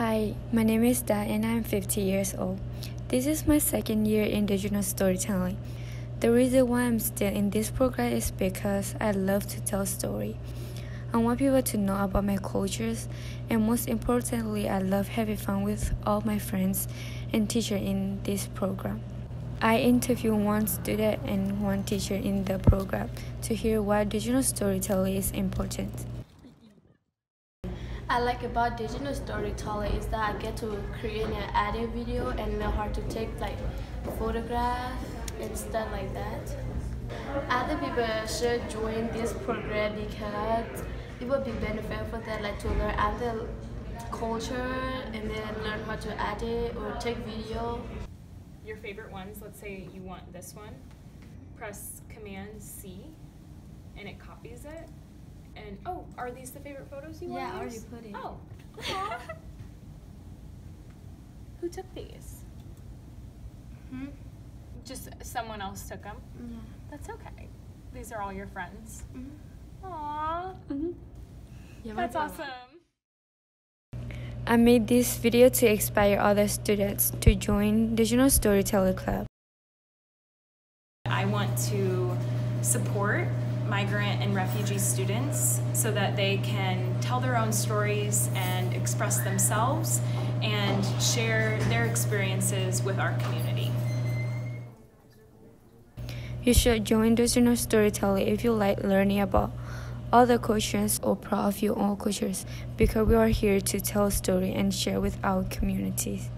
Hi, my name is Dah and I'm 50 years old. This is my second year in digital storytelling. The reason why I'm still in this program is because I love to tell story. I want people to know about my cultures and most importantly I love having fun with all my friends and teacher in this program. I interview one student and one teacher in the program to hear why digital storytelling is important. I like about digital storytelling is that I get to create an edit video and know how to take like photograph and stuff like that. Other people should join this program because it would be beneficial for them like to learn other culture and then learn how to edit or take video. Your favorite ones, let's say you want this one, press Command C and it copies it and oh, are these the favorite photos you Yeah, want I to already use? put it. Oh. Who took these? Hmm? Just someone else took them. Yeah. That's okay. These are all your friends. Mhm. Aww. Yeah, That's awesome. I made this video to inspire other students to join Digital Storyteller Club. I want to support migrant and refugee students so that they can tell their own stories and express themselves and share their experiences with our community. You should join Digital storytelling if you like learning about other cultures or proud of your own cultures because we are here to tell a story and share with our communities.